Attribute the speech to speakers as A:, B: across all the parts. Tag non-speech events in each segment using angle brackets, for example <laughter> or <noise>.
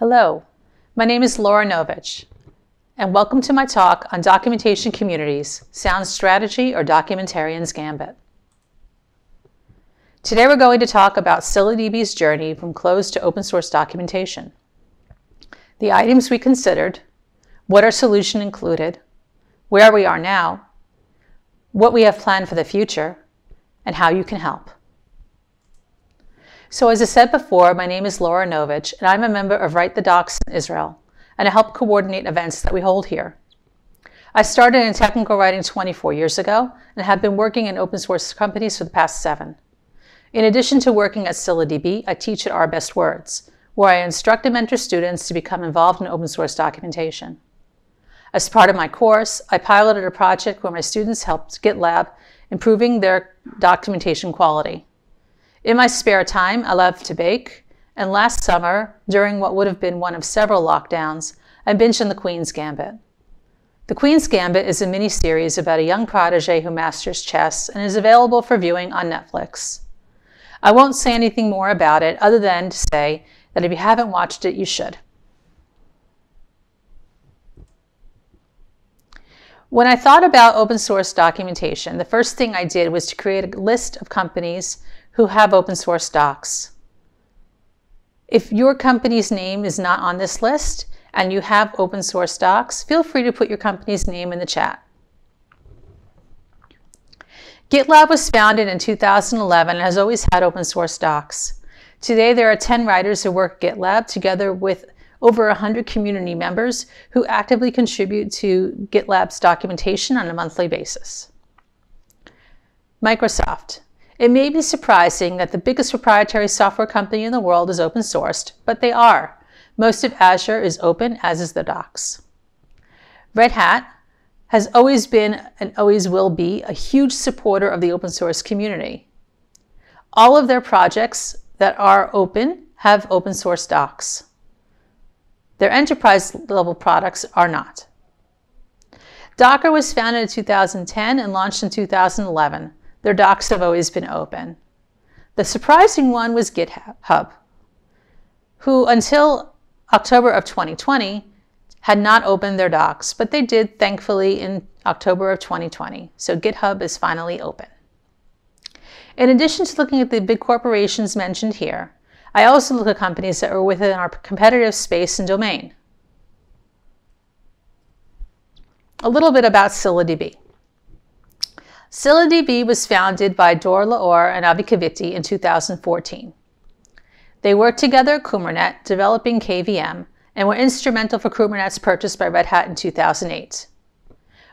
A: Hello, my name is Laura Novich, and welcome to my talk on documentation communities, sound strategy or documentarian's gambit. Today we're going to talk about ScyllaDB's journey from closed to open source documentation. The items we considered, what our solution included, where we are now, what we have planned for the future, and how you can help. So as I said before, my name is Laura Novich, and I'm a member of Write the Docs in Israel, and I help coordinate events that we hold here. I started in technical writing 24 years ago and have been working in open source companies for the past seven. In addition to working at ScyllaDB, I teach at Our Best Words, where I instruct and mentor students to become involved in open source documentation. As part of my course, I piloted a project where my students helped GitLab improving their documentation quality. In my spare time, I love to bake, and last summer, during what would have been one of several lockdowns, I binged on The Queen's Gambit. The Queen's Gambit is a mini-series about a young protege who masters chess and is available for viewing on Netflix. I won't say anything more about it other than to say that if you haven't watched it, you should. When I thought about open source documentation, the first thing I did was to create a list of companies who have open source docs. If your company's name is not on this list and you have open source docs, feel free to put your company's name in the chat. GitLab was founded in 2011 and has always had open source docs. Today, there are 10 writers who work at GitLab together with over 100 community members who actively contribute to GitLab's documentation on a monthly basis. Microsoft. It may be surprising that the biggest proprietary software company in the world is open sourced, but they are. Most of Azure is open, as is the docs. Red Hat has always been and always will be a huge supporter of the open source community. All of their projects that are open have open source docs. Their enterprise level products are not. Docker was founded in 2010 and launched in 2011. Their docs have always been open. The surprising one was GitHub, who until October of 2020 had not opened their docs, but they did thankfully in October of 2020. So GitHub is finally open. In addition to looking at the big corporations mentioned here, I also look at companies that are within our competitive space and domain. A little bit about ScyllaDB. ScyllaDB was founded by Dor Laor and Avi Kivity in 2014. They worked together at Qumranet, developing KVM, and were instrumental for Qumranet's purchase by Red Hat in 2008.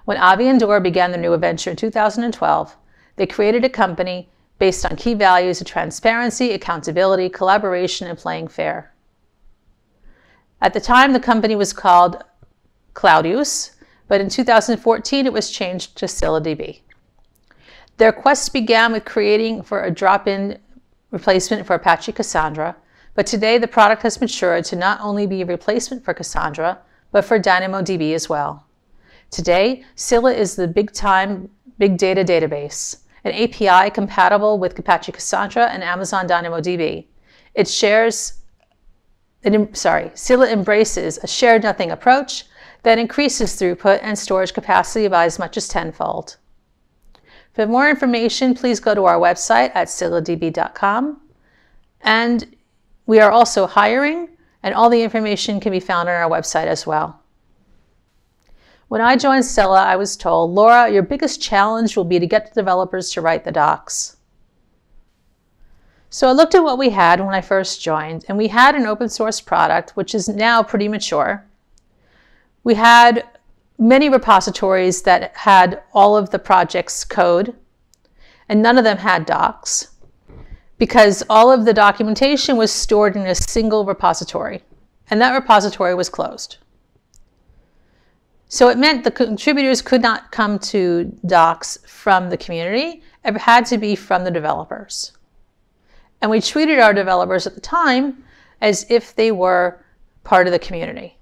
A: When Avi and Dor began their new venture in 2012, they created a company based on key values of transparency, accountability, collaboration, and playing fair. At the time, the company was called Cloudius, but in 2014 it was changed to ScyllaDB. Their quest began with creating for a drop-in replacement for Apache Cassandra, but today the product has matured to not only be a replacement for Cassandra, but for DynamoDB as well. Today, Scylla is the big-time big data database, an API compatible with Apache Cassandra and Amazon DynamoDB. It shares, it, sorry, Scylla embraces a shared nothing approach that increases throughput and storage capacity by as much as tenfold. For more information, please go to our website at scylladb.com. And we are also hiring, and all the information can be found on our website as well. When I joined Scylla, I was told, Laura, your biggest challenge will be to get the developers to write the docs. So I looked at what we had when I first joined, and we had an open source product, which is now pretty mature. We had many repositories that had all of the project's code, and none of them had docs because all of the documentation was stored in a single repository, and that repository was closed. So it meant the contributors could not come to docs from the community, it had to be from the developers. And we treated our developers at the time as if they were part of the community.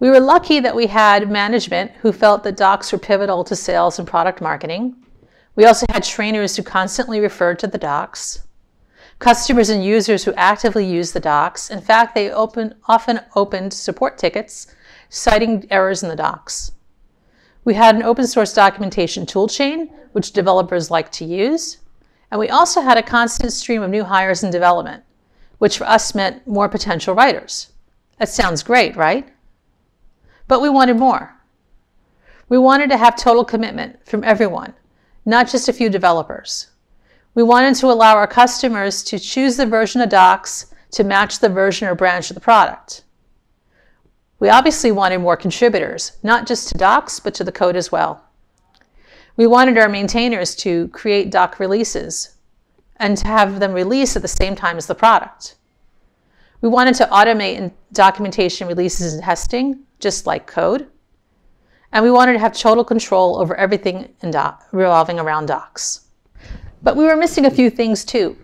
A: We were lucky that we had management who felt that docs were pivotal to sales and product marketing. We also had trainers who constantly referred to the docs. customers and users who actively use the docs. In fact, they open, often opened support tickets citing errors in the docs. We had an open source documentation toolchain, which developers like to use. And we also had a constant stream of new hires in development, which for us meant more potential writers. That sounds great, right? But we wanted more. We wanted to have total commitment from everyone, not just a few developers. We wanted to allow our customers to choose the version of Docs to match the version or branch of the product. We obviously wanted more contributors, not just to Docs, but to the code as well. We wanted our maintainers to create doc releases and to have them release at the same time as the product. We wanted to automate documentation releases and testing, just like code. And we wanted to have total control over everything revolving around docs. But we were missing a few things too.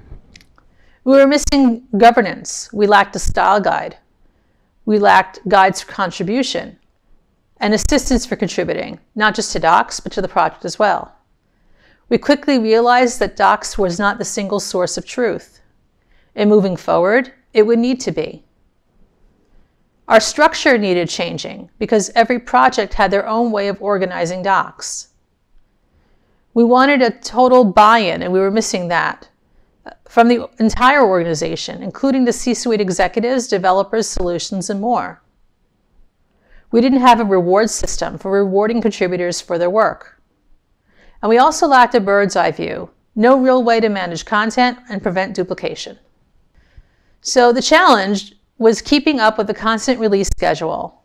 A: We were missing governance. We lacked a style guide. We lacked guides for contribution and assistance for contributing, not just to Docs, but to the project as well. We quickly realized that Docs was not the single source of truth. And moving forward, it would need to be. Our structure needed changing because every project had their own way of organizing Docs. We wanted a total buy-in, and we were missing that uh, from the entire organization, including the C-suite executives, developers, solutions, and more. We didn't have a reward system for rewarding contributors for their work. And we also lacked a bird's eye view, no real way to manage content and prevent duplication. So the challenge was keeping up with the constant release schedule.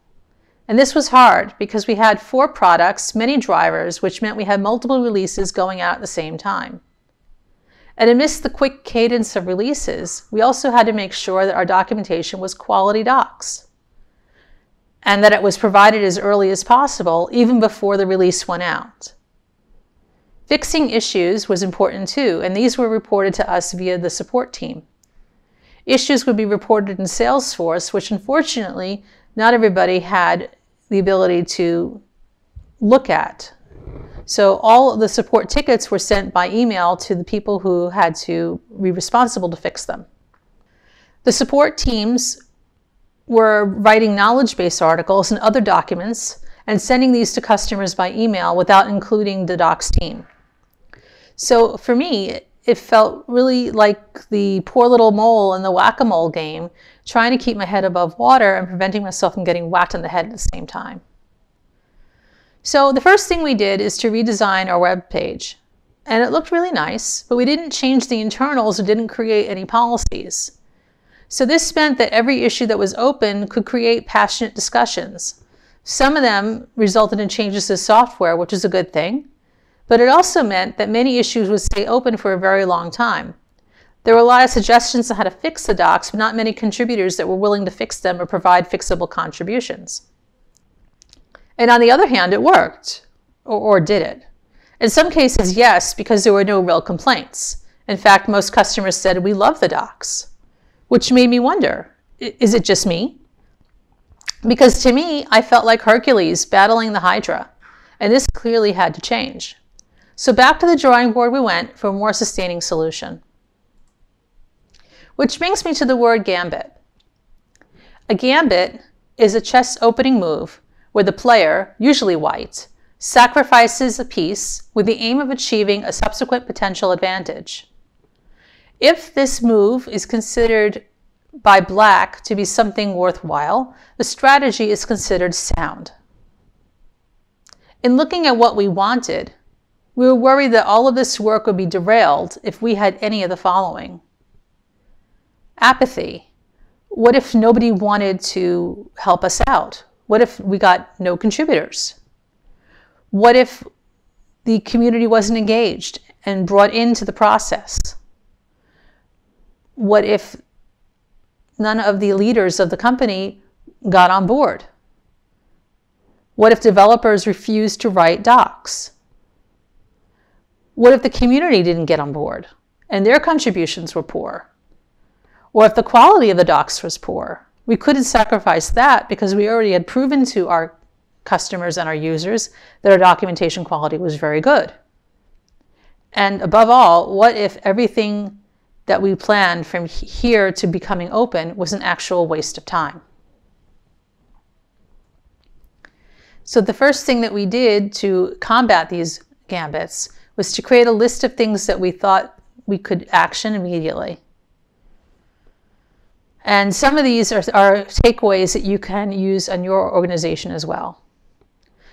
A: And this was hard because we had four products, many drivers, which meant we had multiple releases going out at the same time. And amidst the quick cadence of releases, we also had to make sure that our documentation was quality docs and that it was provided as early as possible, even before the release went out. Fixing issues was important too, and these were reported to us via the support team. Issues would be reported in Salesforce, which unfortunately not everybody had the ability to look at. So all the support tickets were sent by email to the people who had to be responsible to fix them. The support teams were writing knowledge base articles and other documents and sending these to customers by email without including the docs team. So for me, it felt really like the poor little mole in the whack-a-mole game, trying to keep my head above water and preventing myself from getting whacked in the head at the same time. So the first thing we did is to redesign our web page. And it looked really nice, but we didn't change the internals or didn't create any policies. So this meant that every issue that was open could create passionate discussions. Some of them resulted in changes to software, which is a good thing, but it also meant that many issues would stay open for a very long time. There were a lot of suggestions on how to fix the docs, but not many contributors that were willing to fix them or provide fixable contributions. And on the other hand, it worked. Or, or did it? In some cases, yes, because there were no real complaints. In fact, most customers said, we love the docs which made me wonder, is it just me? Because to me, I felt like Hercules battling the Hydra, and this clearly had to change. So back to the drawing board we went for a more sustaining solution. Which brings me to the word gambit. A gambit is a chess opening move where the player, usually white, sacrifices a piece with the aim of achieving a subsequent potential advantage. If this move is considered by black to be something worthwhile, the strategy is considered sound. In looking at what we wanted, we were worried that all of this work would be derailed if we had any of the following. Apathy. What if nobody wanted to help us out? What if we got no contributors? What if the community wasn't engaged and brought into the process? what if none of the leaders of the company got on board? What if developers refused to write docs? What if the community didn't get on board and their contributions were poor? Or if the quality of the docs was poor? We couldn't sacrifice that because we already had proven to our customers and our users that our documentation quality was very good. And above all, what if everything that we planned from here to becoming open was an actual waste of time. So the first thing that we did to combat these gambits was to create a list of things that we thought we could action immediately. And some of these are, are takeaways that you can use on your organization as well.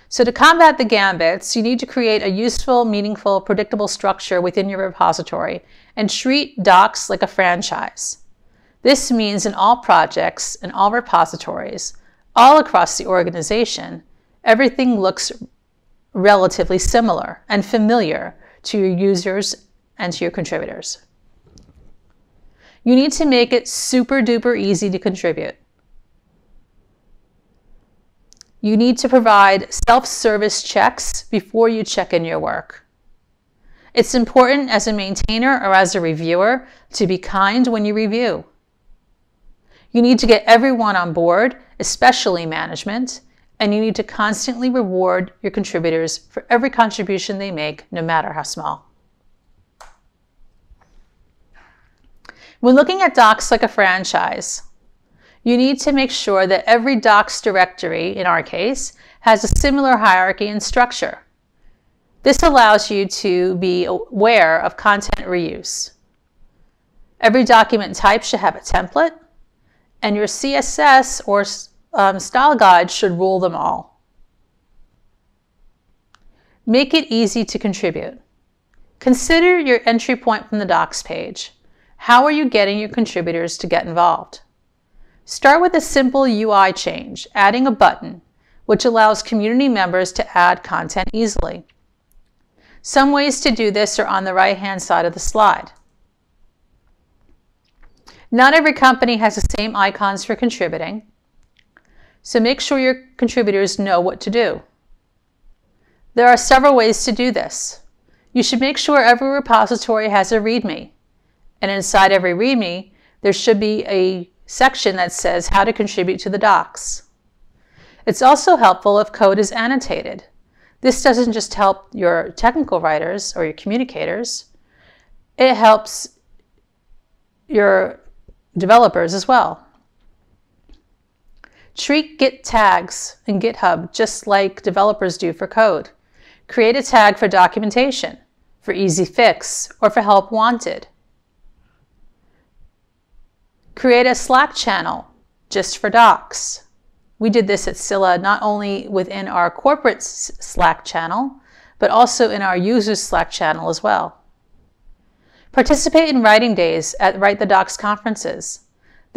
A: So to combat the gambits, you need to create a useful, meaningful, predictable structure within your repository and treat docs like a franchise. This means in all projects and all repositories, all across the organization, everything looks relatively similar and familiar to your users and to your contributors. You need to make it super duper easy to contribute. You need to provide self-service checks before you check in your work. It's important as a maintainer or as a reviewer to be kind when you review. You need to get everyone on board, especially management, and you need to constantly reward your contributors for every contribution they make, no matter how small. When looking at docs like a franchise, you need to make sure that every docs directory, in our case, has a similar hierarchy and structure. This allows you to be aware of content reuse. Every document type should have a template, and your CSS or um, style guide should rule them all. Make it easy to contribute. Consider your entry point from the docs page. How are you getting your contributors to get involved? Start with a simple UI change, adding a button, which allows community members to add content easily. Some ways to do this are on the right-hand side of the slide. Not every company has the same icons for contributing, so make sure your contributors know what to do. There are several ways to do this. You should make sure every repository has a README. And inside every README, there should be a section that says how to contribute to the docs. It's also helpful if code is annotated. This doesn't just help your technical writers or your communicators, it helps your developers as well. Treat Git tags in GitHub just like developers do for code. Create a tag for documentation, for easy fix, or for help wanted. Create a Slack channel just for docs. We did this at Scylla not only within our corporate Slack channel, but also in our users Slack channel as well. Participate in writing days at Write the Docs conferences.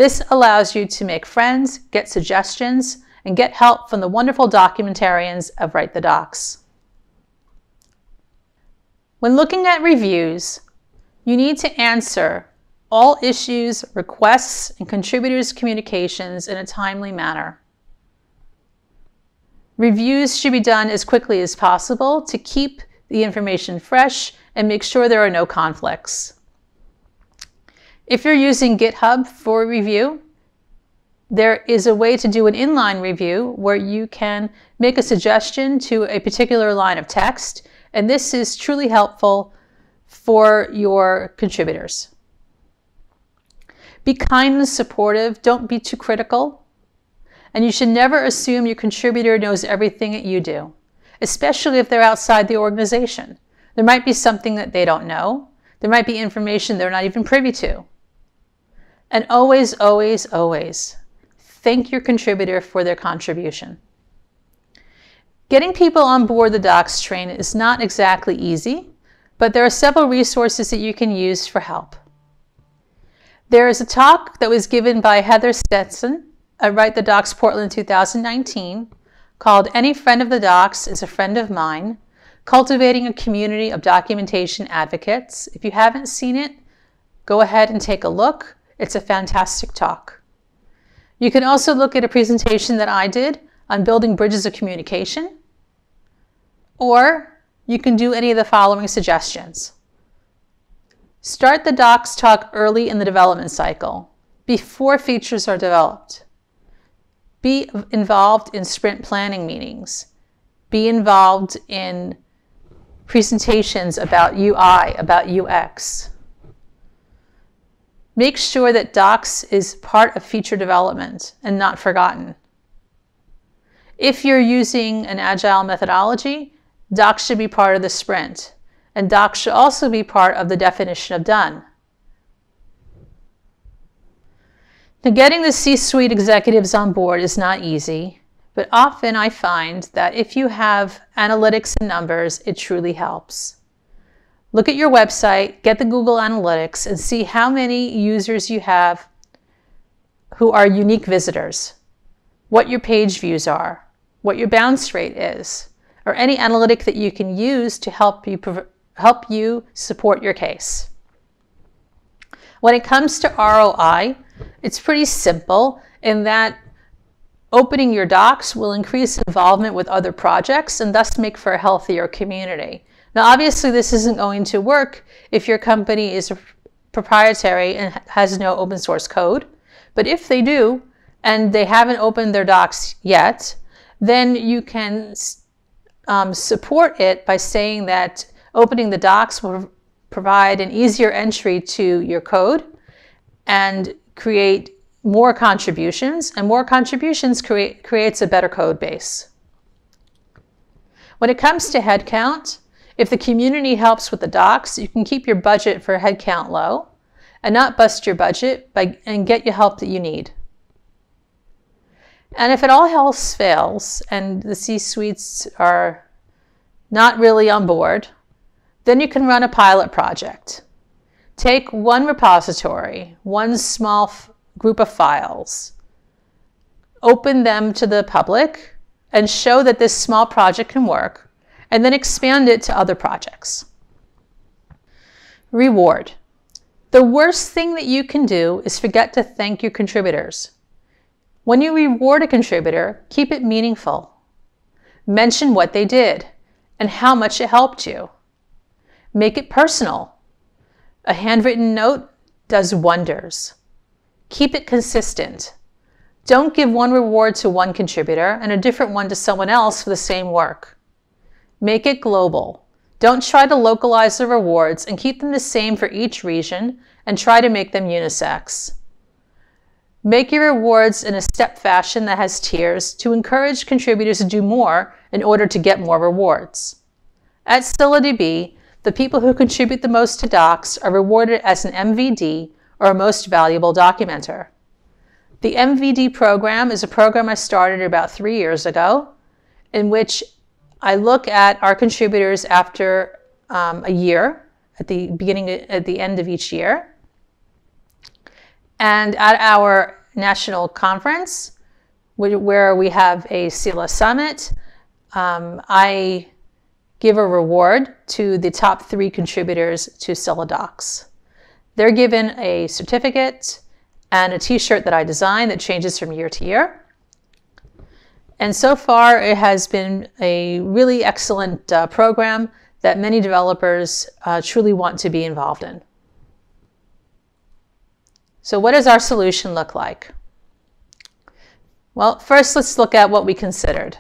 A: This allows you to make friends, get suggestions, and get help from the wonderful documentarians of Write the Docs. When looking at reviews, you need to answer all issues, requests, and contributors' communications in a timely manner. Reviews should be done as quickly as possible to keep the information fresh and make sure there are no conflicts. If you're using GitHub for review, there is a way to do an inline review where you can make a suggestion to a particular line of text, and this is truly helpful for your contributors. Be kind and supportive, don't be too critical, and you should never assume your contributor knows everything that you do, especially if they're outside the organization. There might be something that they don't know. There might be information they're not even privy to. And always, always, always thank your contributor for their contribution. Getting people on board the docs train is not exactly easy, but there are several resources that you can use for help. There is a talk that was given by Heather Stetson at Write the Docs Portland 2019 called Any Friend of the Docs is a Friend of Mine, Cultivating a Community of Documentation Advocates. If you haven't seen it, go ahead and take a look. It's a fantastic talk. You can also look at a presentation that I did on building bridges of communication, or you can do any of the following suggestions. Start the docs talk early in the development cycle, before features are developed. Be involved in sprint planning meetings. Be involved in presentations about UI, about UX. Make sure that docs is part of feature development and not forgotten. If you're using an agile methodology, docs should be part of the sprint, and docs should also be part of the definition of done. Now, getting the C-suite executives on board is not easy, but often I find that if you have analytics and numbers, it truly helps. Look at your website, get the Google Analytics, and see how many users you have who are unique visitors, what your page views are, what your bounce rate is, or any analytic that you can use to help you, help you support your case. When it comes to ROI, it's pretty simple in that opening your docs will increase involvement with other projects and thus make for a healthier community. Now, obviously, this isn't going to work if your company is proprietary and has no open source code. But if they do, and they haven't opened their docs yet, then you can um, support it by saying that opening the docs will provide an easier entry to your code and create more contributions, and more contributions create, creates a better code base. When it comes to headcount, if the community helps with the docs, you can keep your budget for headcount low and not bust your budget by, and get you help that you need. And if it all else fails and the C-suites are not really on board, then you can run a pilot project. Take one repository, one small group of files, open them to the public, and show that this small project can work, and then expand it to other projects. Reward. The worst thing that you can do is forget to thank your contributors. When you reward a contributor, keep it meaningful. Mention what they did and how much it helped you. Make it personal. A handwritten note does wonders. Keep it consistent. Don't give one reward to one contributor and a different one to someone else for the same work. Make it global. Don't try to localize the rewards and keep them the same for each region and try to make them unisex. Make your rewards in a step fashion that has tiers to encourage contributors to do more in order to get more rewards. At ScyllaDB, the people who contribute the most to docs are rewarded as an MVD or a most valuable documenter. The MVD program is a program I started about three years ago in which I look at our contributors after um, a year at the beginning, at the end of each year. And at our national conference, where we have a Scylla Summit, um, I give a reward to the top three contributors to Scylla Docs. They're given a certificate and a t-shirt that I design that changes from year to year. And so far, it has been a really excellent uh, program that many developers uh, truly want to be involved in. So what does our solution look like? Well, first let's look at what we considered.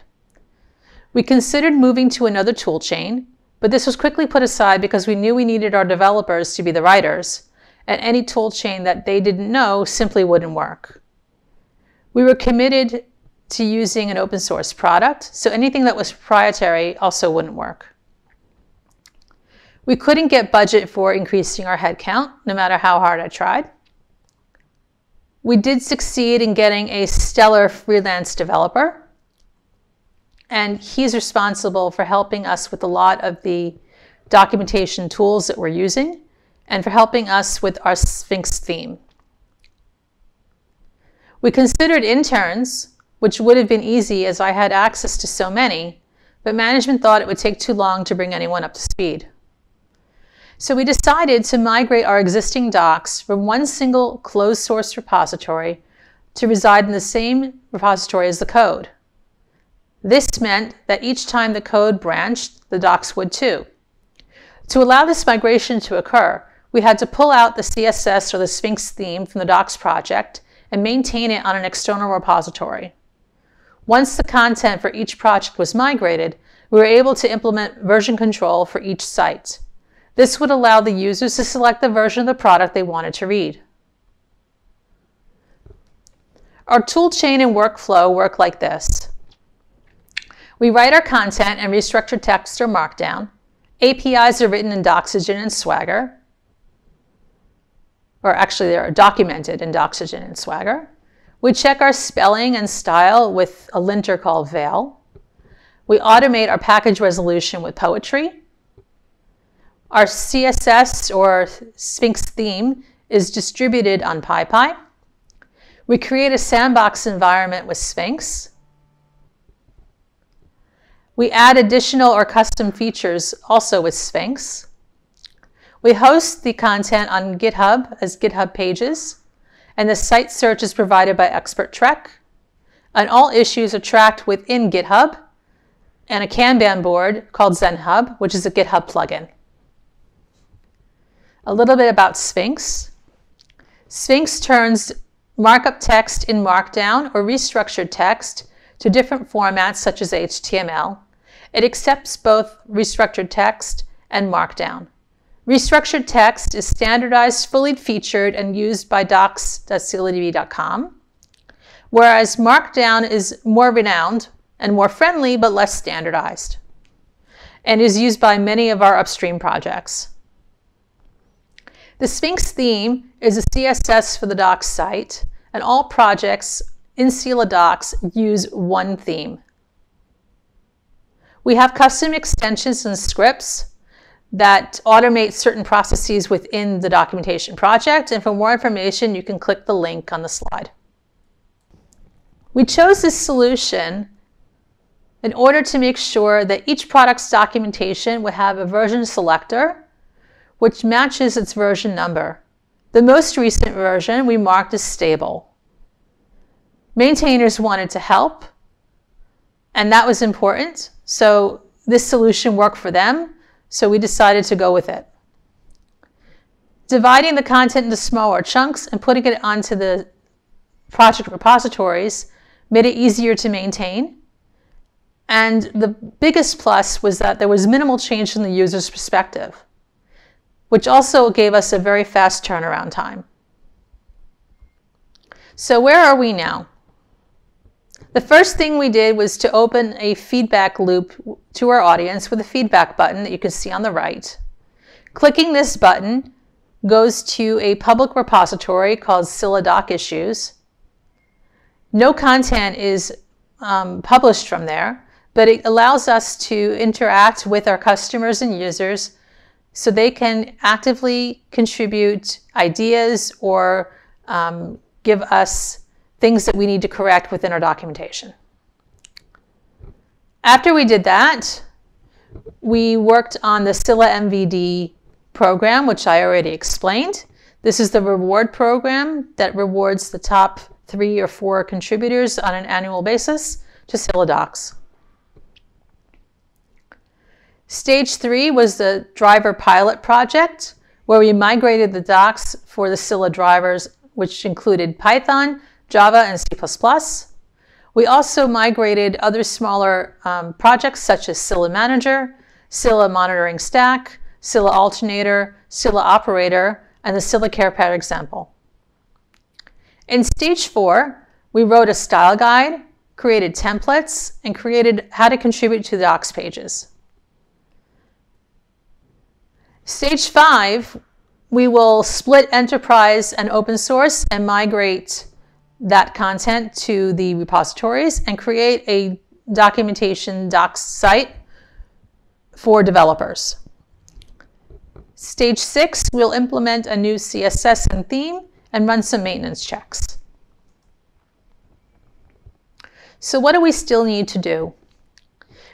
A: We considered moving to another toolchain, but this was quickly put aside because we knew we needed our developers to be the writers, and any toolchain that they didn't know simply wouldn't work. We were committed to using an open source product, so anything that was proprietary also wouldn't work. We couldn't get budget for increasing our headcount, no matter how hard I tried. We did succeed in getting a stellar freelance developer, and he's responsible for helping us with a lot of the documentation tools that we're using and for helping us with our Sphinx theme. We considered interns, which would have been easy as I had access to so many, but management thought it would take too long to bring anyone up to speed. So we decided to migrate our existing docs from one single closed source repository to reside in the same repository as the code. This meant that each time the code branched, the docs would too. To allow this migration to occur, we had to pull out the CSS or the Sphinx theme from the docs project and maintain it on an external repository. Once the content for each project was migrated, we were able to implement version control for each site. This would allow the users to select the version of the product they wanted to read. Our toolchain and workflow work like this. We write our content in restructured text or Markdown. APIs are written in Doxygen and Swagger. Or actually, they are documented in Doxygen and Swagger. We check our spelling and style with a linter called Vale. We automate our package resolution with Poetry. Our CSS or Sphinx theme is distributed on PyPI. We create a sandbox environment with Sphinx. We add additional or custom features also with Sphinx. We host the content on GitHub as GitHub pages, and the site search is provided by Expertrec. And all issues are tracked within GitHub and a Kanban board called ZenHub, which is a GitHub plugin. A little bit about Sphinx. Sphinx turns markup text in Markdown or restructured text to different formats such as HTML. It accepts both restructured text and Markdown. Restructured text is standardized, fully featured, and used by docs.scylladb.com, whereas Markdown is more renowned and more friendly but less standardized, and is used by many of our upstream projects. The Sphinx theme is a CSS for the Docs site, and all projects in Scylla Docs use one theme. We have custom extensions and scripts that automates certain processes within the documentation project. And for more information, you can click the link on the slide. We chose this solution in order to make sure that each product's documentation would have a version selector, which matches its version number. The most recent version we marked as stable. Maintainers wanted to help, and that was important. So this solution worked for them, so we decided to go with it. Dividing the content into smaller chunks and putting it onto the project repositories made it easier to maintain. And the biggest plus was that there was minimal change from the user's perspective, which also gave us a very fast turnaround time. So where are we now? The first thing we did was to open a feedback loop to our audience with a feedback button that you can see on the right. Clicking this button goes to a public repository called Scylla Doc Issues. No content is um, published from there, but it allows us to interact with our customers and users so they can actively contribute ideas or um, give us things that we need to correct within our documentation. After we did that, we worked on the Scylla MVD program, which I already explained. This is the reward program that rewards the top three or four contributors on an annual basis to Scylla Docs. Stage three was the driver pilot project, where we migrated the docs for the Scylla drivers, which included Python, Java and C++. We also migrated other smaller um, projects such as Scylla Manager, Scylla Monitoring Stack, Scylla Alternator, Scylla Operator, and the Scylla CarePet example. In stage four, we wrote a style guide, created templates, and created how to contribute to the docs pages. Stage five, we will split enterprise and open source and migrate that content to the repositories and create a documentation docs site for developers. Stage six, we'll implement a new CSS and theme and run some maintenance checks. So what do we still need to do?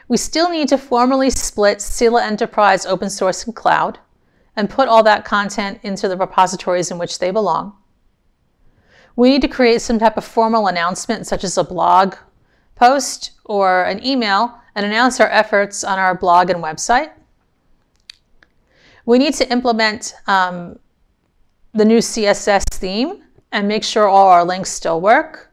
A: We still need to formally split Scylla Enterprise open source and cloud and put all that content into the repositories in which they belong. We need to create some type of formal announcement, such as a blog post or an email, and announce our efforts on our blog and website. We need to implement um, the new CSS theme and make sure all our links still work.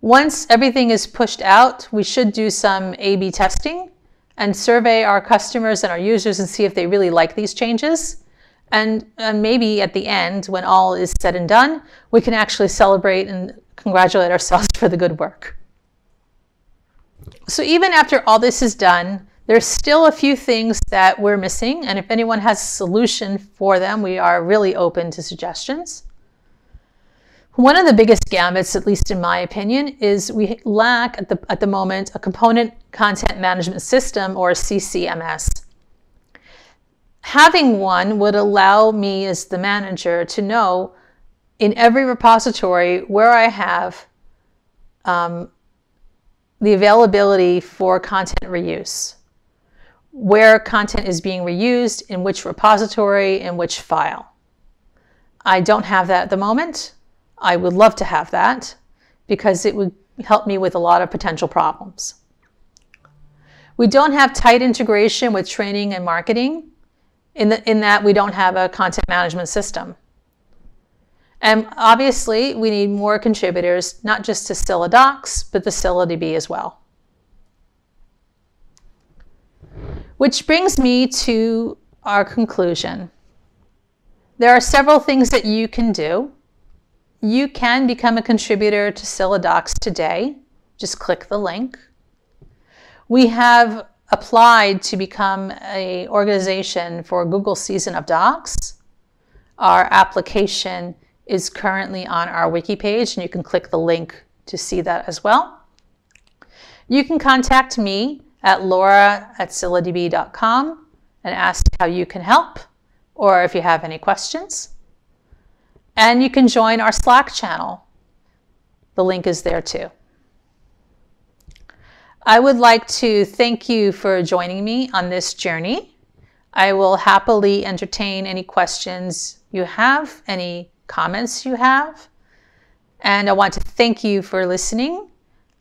A: Once everything is pushed out, we should do some A-B testing and survey our customers and our users and see if they really like these changes. And uh, maybe at the end, when all is said and done, we can actually celebrate and congratulate ourselves <laughs> for the good work. So even after all this is done, there's still a few things that we're missing, and if anyone has a solution for them, we are really open to suggestions. One of the biggest gambits, at least in my opinion, is we lack at the, at the moment a component content management system or CCMS. Having one would allow me as the manager to know in every repository where I have um, the availability for content reuse, where content is being reused, in which repository, in which file. I don't have that at the moment. I would love to have that because it would help me with a lot of potential problems. We don't have tight integration with training and marketing in, the, in that we don't have a content management system. And obviously, we need more contributors, not just to Scylla Docs, but the ScyllaDB as well. Which brings me to our conclusion. There are several things that you can do. You can become a contributor to Scylla Docs today. Just click the link. We have applied to become a organization for Google Season of Docs. Our application is currently on our wiki page, and you can click the link to see that as well. You can contact me at laura at scylladb.com and ask how you can help or if you have any questions. And you can join our Slack channel. The link is there too. I would like to thank you for joining me on this journey. I will happily entertain any questions you have, any comments you have. And I want to thank you for listening.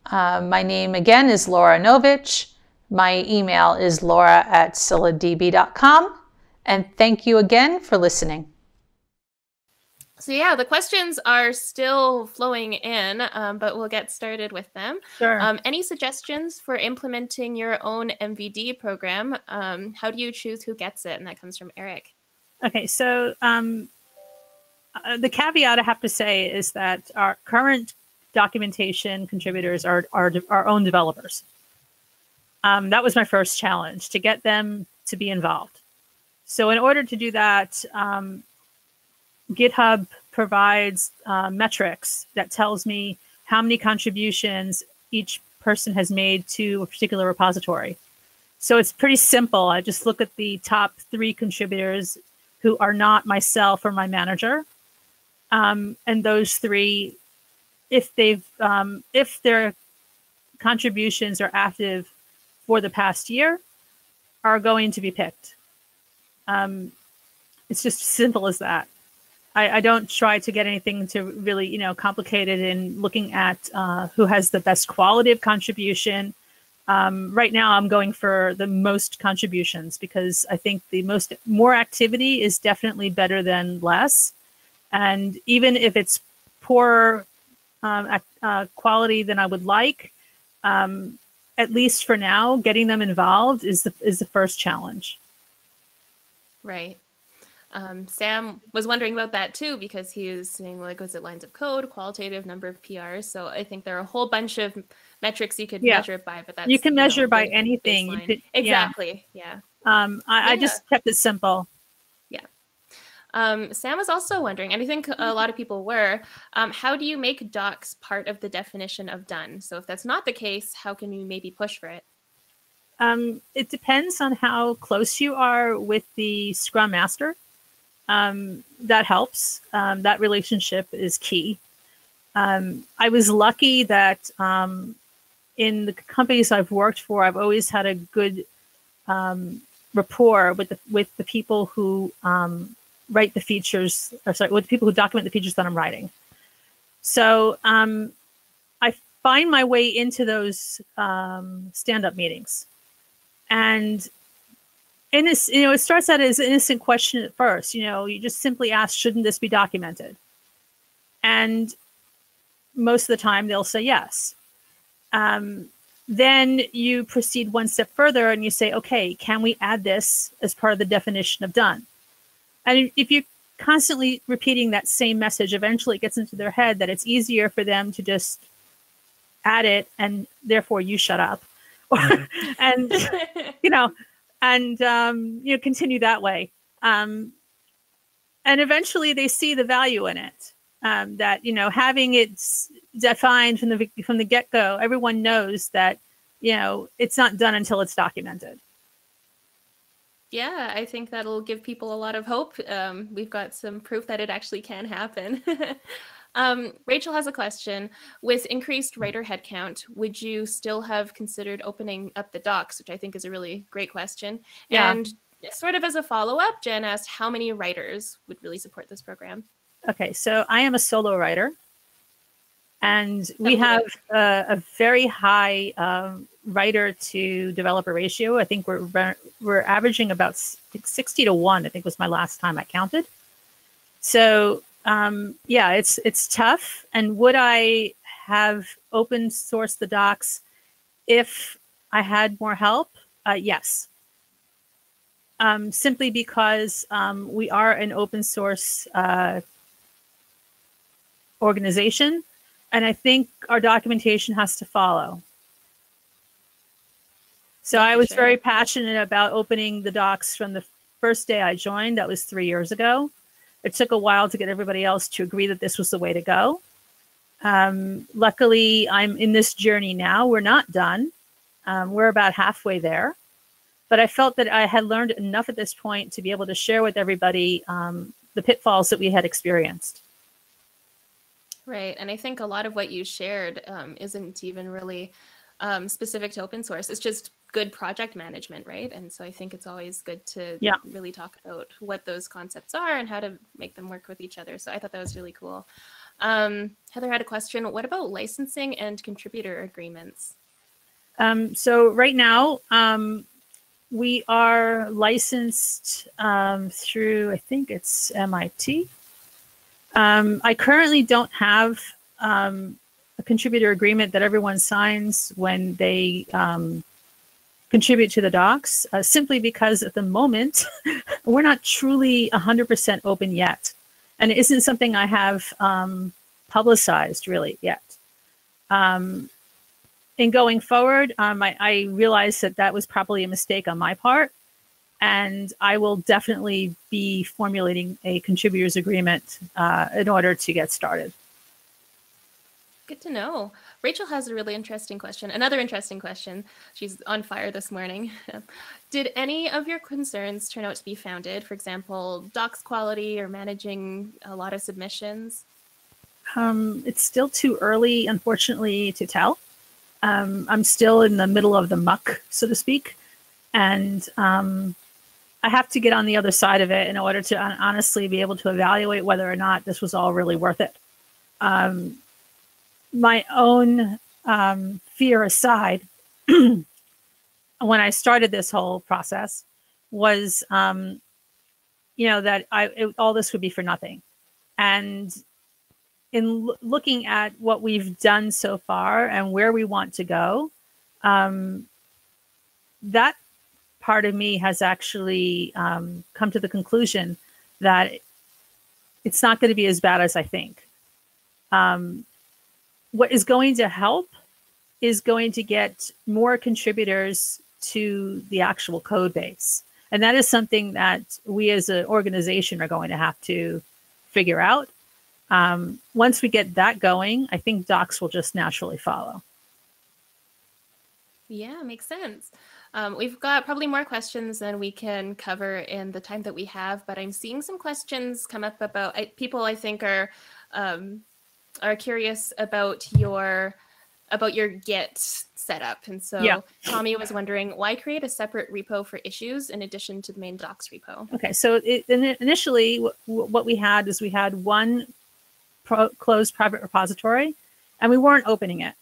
A: Uh, my name again is Laura Novich. My email is laura at scylladb.com. And thank you again for listening.
B: So yeah, the questions are still flowing in, um, but we'll get started with them.
C: Sure.
B: Um, any suggestions for implementing your own MVD program? Um, how do you choose who gets it? And that comes from Eric.
C: Okay, so um, uh, the caveat I have to say is that our current documentation contributors are are our own developers. Um, that was my first challenge to get them to be involved. So in order to do that, um, GitHub provides uh, metrics that tells me how many contributions each person has made to a particular repository. So it's pretty simple. I just look at the top three contributors who are not myself or my manager, um, and those three, if they've um, if their contributions are active for the past year, are going to be picked. Um, it's just simple as that. I, I, don't try to get anything to really, you know, complicated in looking at uh, who has the best quality of contribution. Um, right now, I'm going for the most contributions because I think the most more activity is definitely better than less. And even if it's poorer um, uh, quality than I would like, um, at least for now, getting them involved is the is the first challenge.
B: Right. Um, Sam was wondering about that too because he was saying like, was it lines of code, qualitative number of PRs? So I think there are a whole bunch of metrics you could yeah. measure it by, but that's
C: you can measure know, by anything. You
B: could, exactly. Yeah.
C: yeah. Um, I, yeah. I just kept it simple. Yeah.
B: Um, Sam was also wondering, and I think a lot of people were, um, how do you make docs part of the definition of done? So if that's not the case, how can you maybe push for it?
C: Um, it depends on how close you are with the Scrum Master. Um, that helps. Um, that relationship is key. Um, I was lucky that in the companies I've worked for, I've always had a good rapport with the with the people who um, write the features, or sorry, with the people who document the features that I'm writing. So um, I find my way into those um, stand-up meetings, and in this, you know, it starts out as an innocent question at first. You know, you just simply ask, "Shouldn't this be documented?" And most of the time, they'll say yes. Um, then you proceed one step further and you say, okay, can we add this as part of the definition of done? And if you're constantly repeating that same message, eventually it gets into their head that it's easier for them to just add it and therefore you shut up. <laughs> and, you know, and, um, you know, continue that way. Um, and eventually they see the value in it. Um, that you know, having it defined from the from the get go, everyone knows that you know it's not done until it's documented.
B: Yeah, I think that'll give people a lot of hope. Um, we've got some proof that it actually can happen. <laughs> um, Rachel has a question. With increased writer headcount, would you still have considered opening up the docs, which I think is a really great question? Yeah. And sort of as a follow up, Jen asked how many writers would really support this program?
C: Okay, so I am a solo writer, and we have a, a very high um, writer to developer ratio. I think we're we're averaging about sixty to one. I think was my last time I counted. So um, yeah, it's it's tough. And would I have open sourced the docs if I had more help? Uh, yes. Um, simply because um, we are an open source uh, organization, and I think our documentation has to follow. So I was sure. very passionate about opening the docs from the first day I joined. That was three years ago. It took a while to get everybody else to agree that this was the way to go. Um, luckily, I'm in this journey now. We're not done. Um, we're about halfway there. But I felt that I had learned enough at this point to be able to share with everybody um, the pitfalls that we had experienced.
B: Right. And I think a lot of what you shared um, isn't even really um, specific to open source. It's just good project management, right? And so I think it's always good to yeah. really talk about what those concepts are and how to make them work with each other. So I thought that was really cool. Um, Heather had a question. What about licensing and contributor agreements?
C: Um, so right now, um, we are licensed um, through, I think it's MIT. Um, I currently don't have um, a contributor agreement that everyone signs when they um, contribute to the docs, uh, simply because at the moment <laughs> we're not truly 100% open yet. And it isn't something I have um, publicized really yet. Um, in going forward, um, I, I realized that that was probably a mistake on my part. And I will definitely be formulating a contributors agreement uh, in order to get started.
B: Good to know. Rachel has a really interesting question. Another interesting question. She's on fire this morning. <laughs> Did any of your concerns turn out to be founded? For example, docs quality or managing a lot of submissions?
C: Um, it's still too early, unfortunately, to tell. Um, I'm still in the middle of the muck, so to speak. And um, I have to get on the other side of it in order to honestly be able to evaluate whether or not this was all really worth it. Um, my own um, fear aside, <clears throat> when I started this whole process, was um, you know that I it, all this would be for nothing, and in l- looking at what we've done so far and where we want to go, um, that part of me has actually um, come to the conclusion that it's not going to be as bad as I think. Um, what is going to help is going to get more contributors to the actual code base. And that is something that we as an organization are going to have to figure out. Um, once we get that going, I think docs will just naturally follow.
B: Yeah, makes sense. Um, we've got probably more questions than we can cover in the time that we have, but I'm seeing some questions come up about I, people I think are um, are curious about your about your Git setup. And so yeah. Tommy was wondering why create a separate repo for issues in addition to the main docs repo?
C: Okay, so it, initially w- what we had is we had one pro- closed private repository and we weren't opening it.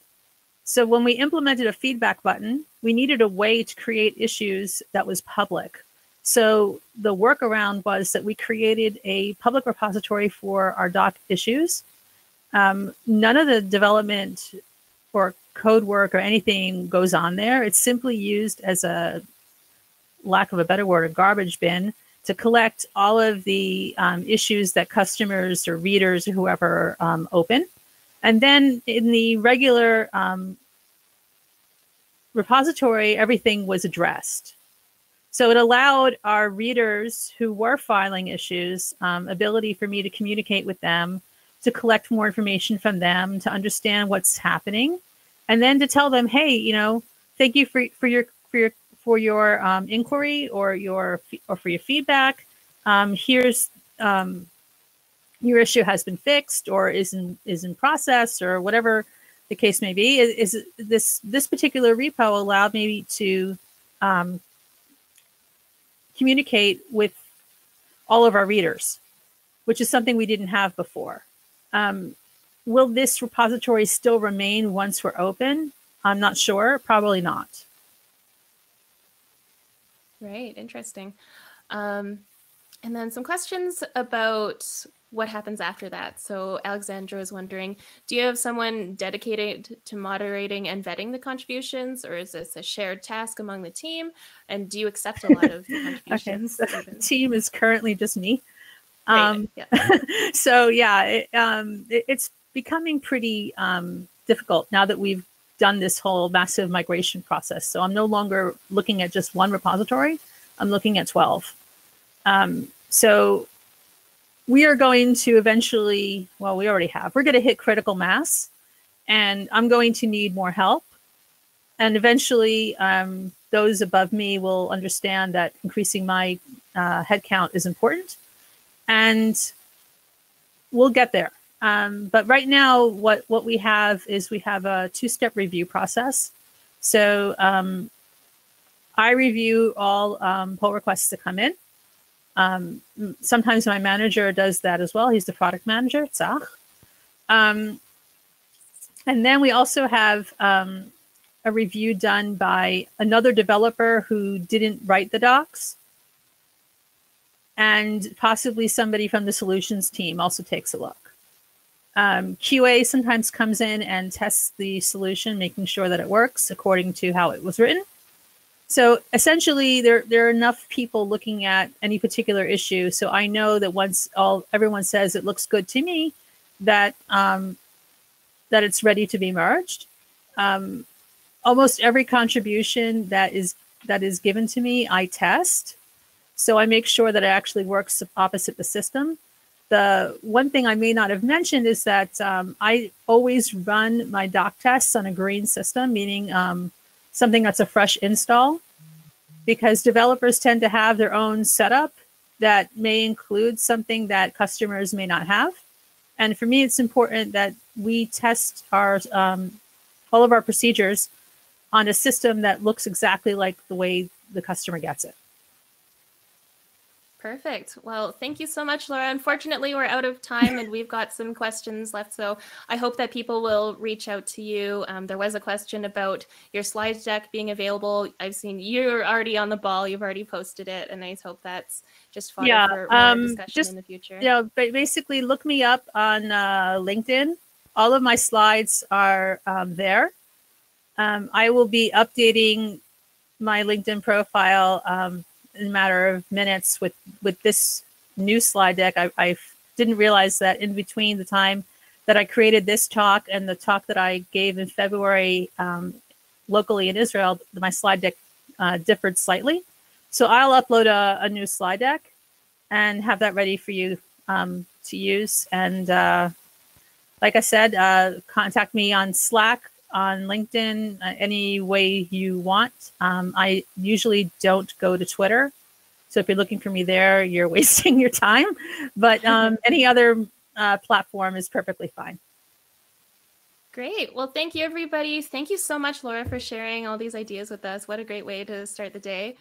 C: So when we implemented a feedback button, we needed a way to create issues that was public. So the workaround was that we created a public repository for our doc issues um, none of the development or code work or anything goes on there. It's simply used as a lack of a better word, a garbage bin to collect all of the um, issues that customers or readers or whoever um, open. And then in the regular um, repository, everything was addressed. So it allowed our readers who were filing issues um, ability for me to communicate with them, to collect more information from them, to understand what's happening, and then to tell them, hey, you know, thank you for, for your for your for your um, inquiry or your or for your feedback. Um, here's um, your issue has been fixed or is in is in process or whatever the case may be. Is, is this this particular repo allowed me to um, communicate with all of our readers, which is something we didn't have before. Um, will this repository still remain once we're open? I'm not sure. Probably not.
B: Right. Interesting. Um, and then some questions about what happens after that. So Alexandra is wondering, do you have someone dedicated to moderating and vetting the contributions, or is this a shared task among the team? And do you accept a lot of contributions? <laughs>
C: okay, so team is currently just me. Um, yeah. <laughs> so yeah, it, um, it, it's becoming pretty um, difficult now that we've done this whole massive migration process. So I'm no longer looking at just one repository. I'm looking at 12. Um, so we are going to eventually, well, we already have, we're going to hit critical mass and I'm going to need more help. And eventually, um, those above me will understand that increasing my uh, headcount is important. And we'll get there. Um, but right now, what, what we have is we have a two step review process. So um, I review all um, pull requests that come in. Um, sometimes my manager does that as well. He's the product manager, Zach. Um, and then we also have um, a review done by another developer who didn't write the docs. And possibly somebody from the solutions team also takes a look. Um, QA sometimes comes in and tests the solution, making sure that it works according to how it was written. So essentially, there there are enough people looking at any particular issue. So I know that once all everyone says it looks good to me, that um, that it's ready to be merged. Um, almost every contribution that is that is given to me, I test. So I make sure that it actually works opposite the system. The one thing I may not have mentioned is that um, I always run my doc tests on a green system, meaning um, something that's a fresh install, because developers tend to have their own setup that may include something that customers may not have. And for me, it's important that we test our um, all of our procedures on a system that looks exactly like the way the customer gets it.
B: Perfect. Well, thank you so much, Laura. Unfortunately, we're out of time and we've got some questions left. So I hope that people will reach out to you. Um, there was a question about your slide deck being available. I've seen you're already on the ball. You've already posted it. And I hope that's just fodder yeah, for um, discussion just, in the future.
C: Yeah, but basically look me up on uh, LinkedIn. All of my slides are um, there. Um, I will be updating my LinkedIn profile um, in a matter of minutes with with this new slide deck. I, I didn't realize that in between the time that I created this talk and the talk that I gave in February um, locally in Israel, my slide deck uh, differed slightly. So I'll upload a, a, new slide deck and have that ready for you um, to use. And uh, like I said, uh, contact me on Slack on LinkedIn uh, any way you want. Um, I usually don't go to Twitter. So if you're looking for me there, <laughs> you're wasting your time. But um, <laughs> any other uh, platform is perfectly fine.
B: Great. Well, thank you, everybody. Thank you so much, Laura, for sharing all these ideas with us. What a great way to start the day.